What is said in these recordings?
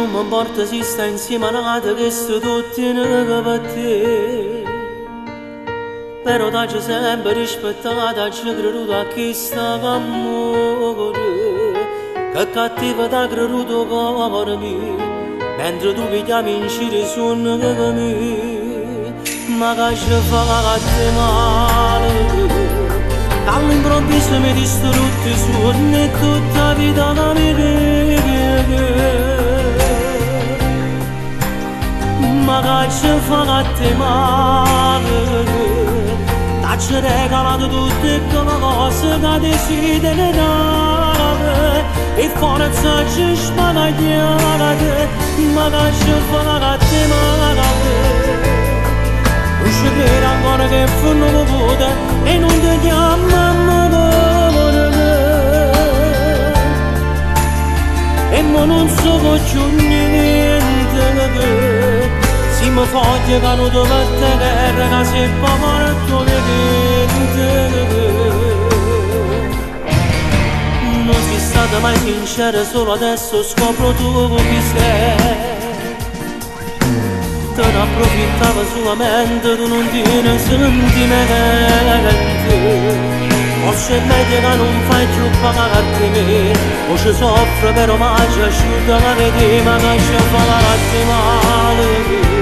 non mi importa se sta insieme a nata che sto tutti in per te. Però t'ho sempre rispettata c'è creduto a chi sta amore che cattiva t'ha creduto cuore mio mentre tu mi chiami in giro su un me. Ma che ci fa a te male? All'improvviso mi distrutti su e tutta vita da me ma che ci fa a te male ci regalato tutte quelle cose che desideri dare e forza ci spadagliate ma che ci fa a te male non ci credo ancora che fanno potuto foglie canuto per terra che si può morto che non mai sincera solo adesso scopro tu chi sei te ne approfittava solamente tu non tieni sentimenti forse è meglio che non fai più pagarti me o ci soffre però mai ci asciutta la vedi ma che ci fa male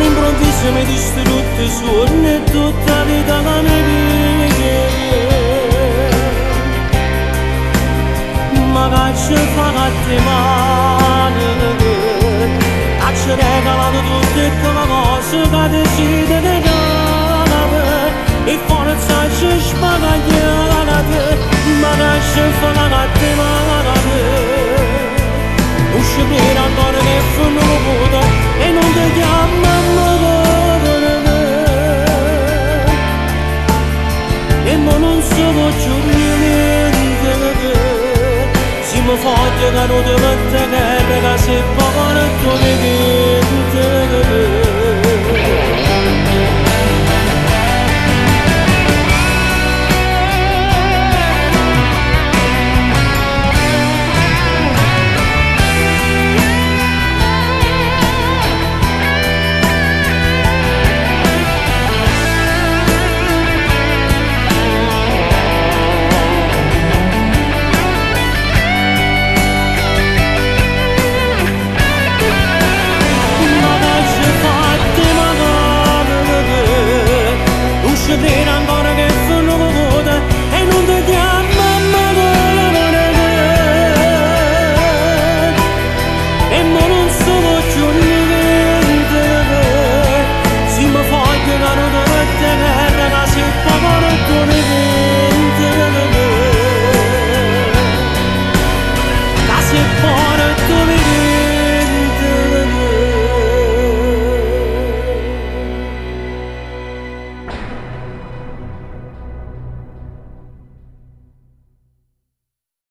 all'improvviso mi distrutti su e tutta vita la mia ma che ci fa a te male ci regalato tutte quelle cose che decide di dare e forza ci spagagliate ma che ci fa a te male Quand je garde de ma terre, regarde ce pauvre tout le.